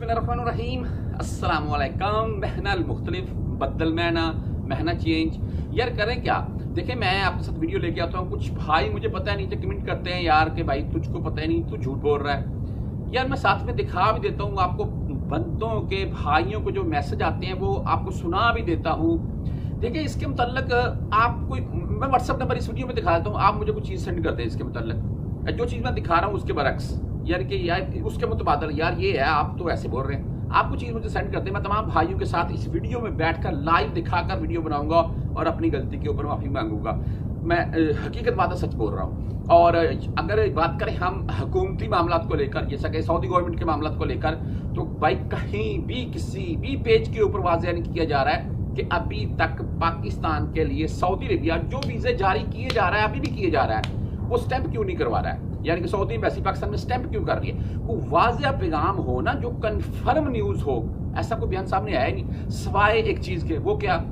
बसमीम महना मुख्तलिफ़, बदल महना महना चेंज। यार करें क्या? देखें, मैं आपके साथ वीडियो लेके आता हूँ। कुछ भाई मुझे पता है नीचे कमेंट करते हैं यार कि भाई तुझको पता है नहीं, तू झूठ बोल रहा है। यार, मैं साथ में दिखा भी देता हूँ आपको, बंदों के, भाइयों को जो मैसेज आते हैं, वो आपको सुना भी देता हूँ। देखिए इसके मतलब आप कोई, मैं व्हाट्सअप नंबर इस वीडियो में दिखा देता हूँ, आप मुझे कुछ चीज़ सेंड करते हैं इसके मतलब जो चीज़ मैं दिखा रहा हूँ, उसके बरक्स। यार कि यार, उसके मुतबादल, यार ये है, आप तो ऐसे बोल रहे हैं। आपको चीज़ मुझे सेंड करते मैं तमाम भाइयों के साथ इस वीडियो में बैठकर लाइव दिखाकर वीडियो बनाऊँगा और अपनी गलती के ऊपर माफ़ी मांगूँगा। मैं हकीकत बात सच बोल रहा हूँ। और अगर बात करें हम हुकूमती मामला को लेकर जैसा कि सऊदी गवर्नमेंट के मामला को लेकर तो भाई कहीं भी किसी भी पेज के ऊपर वाजह नहीं किया जा रहा है कि अभी तक पाकिस्तान के लिए सऊदी अरेबिया जो वीज़े जारी किए जा रहा है, अभी भी किए जा रहा है वो स्टैंप क्यों नहीं करवा रहा है? यानी कि सऊदी एम्बेसी पाकिस्तान में स्टैंप क्यों कर रही है? वो वाजिया पैगाम हो ना जो कन्फर्म न्यूज़ हो, ऐसा कोई बयान सामने आया नहीं। सवाए एक चीज़ के, वो क्या,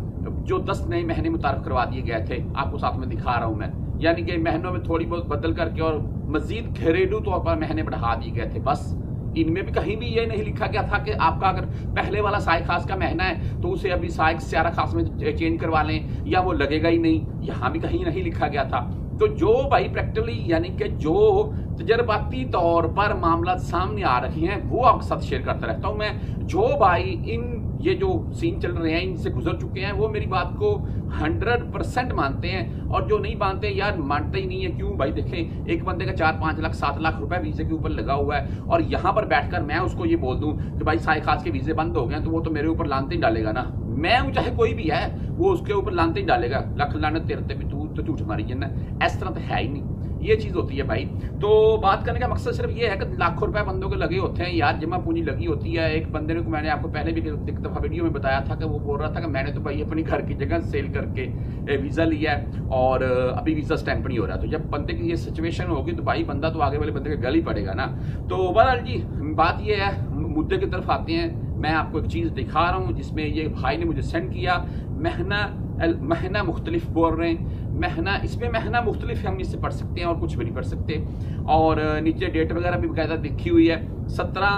जो दस नए महीने मुतारफ करवा दिए गए थे, आपको साथ में दिखा रहा हूँ मैं। यानी कि महीनों में थोड़ी बहुत बदल करके और मजीद घरेलू तौर पर महीने बढ़ा दिए गए थे, बस। इनमें भी कहीं भी ये नहीं लिखा गया था कि आपका अगर पहले वाला साय खास का महीना है तो उसे अभी साय स्यारा खास में चेंज करवा लें, या वो लगेगा ही नहीं। यहाँ भी कहीं नहीं लिखा गया था। तो जो भाई प्रैक्टिकली, यानी कि जो तजर्बाती तौर पर मामला सामने आ रहे हैं, वो आपके साथ शेयर करता रहता हूँ मैं। जो भाई इन, ये जो सीन चल रहे हैं, इनसे गुजर चुके हैं, वो मेरी बात को हंड्रेड परसेंट मानते हैं। और जो नहीं मानते, यार, मानते ही नहीं है, क्यों? भाई देखें, एक बंदे का चार, पाँच लाख, सात लाख रुपए वीजे के ऊपर लगा हुआ है। और यहाँ पर बैठकर मैं उसको ये बोल दूँ कि भाई साय खास के वीजे बंद हो गए तो वो तो मेरे ऊपर लानते ही डालेगा ना। मैं हूँ, चाहे कोई भी है, वो उसके ऊपर लानते ही डालेगा। लख लाने तेरते भी, तू तो झूठ मारी जन्ना। इस तरह तो है ही नहीं। ये चीज़ होती है भाई। तो बात करने का मकसद सिर्फ़ ये है कि लाखों रुपए बंदों के लगे होते हैं। यार जमा पूंजी लगी होती है। एक बंदे ने को मैंने आपको पहले भी एक दफ़ा वीडियो में बताया था कि वो बोल रहा था कि मैंने तो भाई अपनी घर की जगह सेल करके वीज़ा लिया है। और, अभी वीज़ा स्टैंप नहीं हो रहा। तो जब बंदे की ये सिचुएशन होगी तो भाई बंदा तो आगे वाले बंदे का गल ही पड़ेगा ना। तो बहरहाल जी, बात यह है, मुद्दे की तरफ़ आते हैं। मैं आपको एक चीज़ दिखा रहा हूँ जिसमें ये भाई ने मुझे सेंड किया, महना महना मुख्तलिफ़ बोल रहे हैं। महना, इसमें महना मुख्तलिफ़ हम इससे पढ़ सकते हैं और कुछ भी नहीं पढ़ सकते। और नीचे डेट वगैरह भी बकायदा लिखी हुई है। सत्रह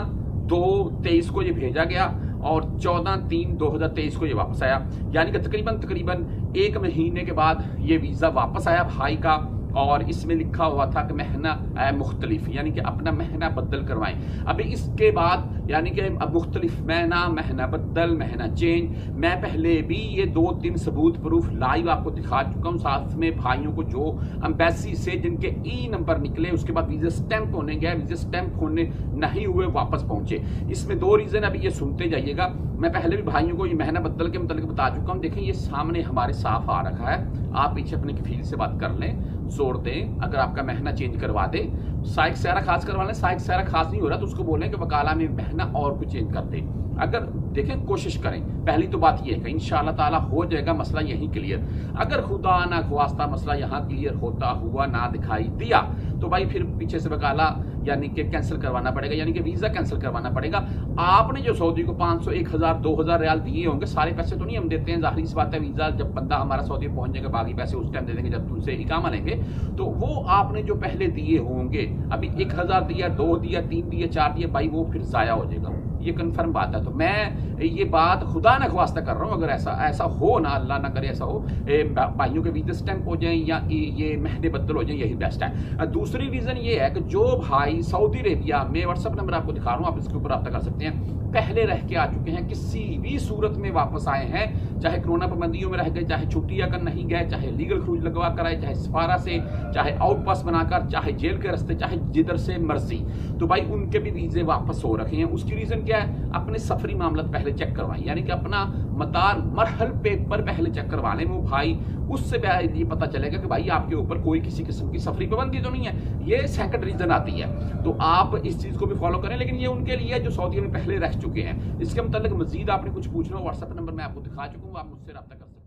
दो तेईस को ये भेजा गया और चौदह तीन दो हज़ार तेईस को ये वापस आया। यानी कि तकरीबन तकरीबन एक महीने के बाद ये वीज़ा वापस आया भाई का। और इसमें लिखा हुआ था कि महना मुख्तलिफ़, यानी कि अपना महना बदल करवाएँ। अभी इसके बाद, यानी कि अब मुख्तलिफ़, महना महना बदल, महना चेंज। मैं पहले भी ये दो तीन सबूत, प्रूफ लाइव आपको दिखा चुका हूँ, साथ में भाइयों को जो अम्बेसी से जिनके ई नंबर निकले, उसके बाद वीज़ा स्टैंप होने गया वीज़ा स्टैंप होने नहीं हुए, वापस पहुँचे। इसमें दो रीजन अभी ये सुनते जाइएगा। मैं पहले भी भाइयों को ये महना बदल के मतलब बता चुका हूँ। देखें, ये सामने हमारे साफ़ आ रखा है। आप पीछे अपने कफील से बात कर लें, ज़ोर दें, अगर आपका महना चेंज करवा दे। साइक सैरा खास करवा लें, साइक सैरा खास नहीं हो रहा तो उसको बोलें कि वकाला में महना और कुछ चेंज कर दे। अगर, देखें, कोशिश करें। पहली तो बात यह है इन ताला हो जाएगा, मसला यहीं क्लियर अगर खुदा ना खुआस्ता मसला यहाँ क्लियर होता हुआ, ना दिखाई दिया तो भाई फिर पीछे से वकाला यानी कि कैंसिल करवाना पड़ेगा, यानी कि वीज़ा कैंसिल करवाना पड़ेगा। आपने जो सऊदी को पाँच सौ, एक हज़ार, दो हज़ार रियाल दिए होंगे, सारे पैसे तो नहीं हम देते हैं। ज़ाहिर सी बात है वीज़ा जब बंदा हमारा सऊदी पहुँच जाएगा बाकी पैसे उस टाइम दे देंगे, जब तुमसे ही काम लेंगे। तो वो आपने जो पहले दिए होंगे, अभी एक हज़ार दिया, दो दिया, तीन दिया, चार दिया, भाई वो फिर जाया हो जाएगा। ये कन्फर्म बात है तो मैं ये बात खुदा न ख्वास्ता कर रहा हूँ, अगर ऐसा ऐसा हो ना, अल्लाह ना करे ऐसा हो भाइयों के वीज़ा स्टैंप हो जाए या ये महदे बदल हो जाए, यही बेस्ट है। दूसरी रीज़न ये है कि जो भाई सऊदी अरेबिया में व्हाट्सअप नंबर आपको दिखा रहा हूँ, आप इसके ऊपर रब्ता कर सकते हैं। पहले रह के आ चुके हैं, किसी भी सूरत में वापस आए हैं, चाहे कोरोना पाबंदियों में रह गए, चाहे छुट्टियाँ कर नहीं गए, चाहे लीगल क्रूज लगवा कर आए, चाहे सफारा से, चाहे आउट पास बनाकर, चाहे जेल के रस्ते, चाहे जिधर से मर्ज़ी। तो भाई उनके भी वीजे वापस हो रखे हैं। उसकी रीजन क्या है, अपने सफरी मामला पहले चेक करवाएँ। यानी कि अपना मतार मरहल पेपर पहले चेक करवा लें, वो भाई। उससे ये पता चलेगा कि भाई आपके ऊपर कोई किसी किस्म की सफरी पाबंदी तो नहीं है। ये सेकंड रीजन आती है। तो आप इस चीज़ को भी फॉलो करें, लेकिन ये उनके लिए जो सऊदी में पहले रह चुके हैं। इसके मतलब मजीद आपने कुछ पूछना हो व्हाट्सएप नंबर मैं आपको दिखा चुका हूँ, आप मुझसे रब्ता कर सकते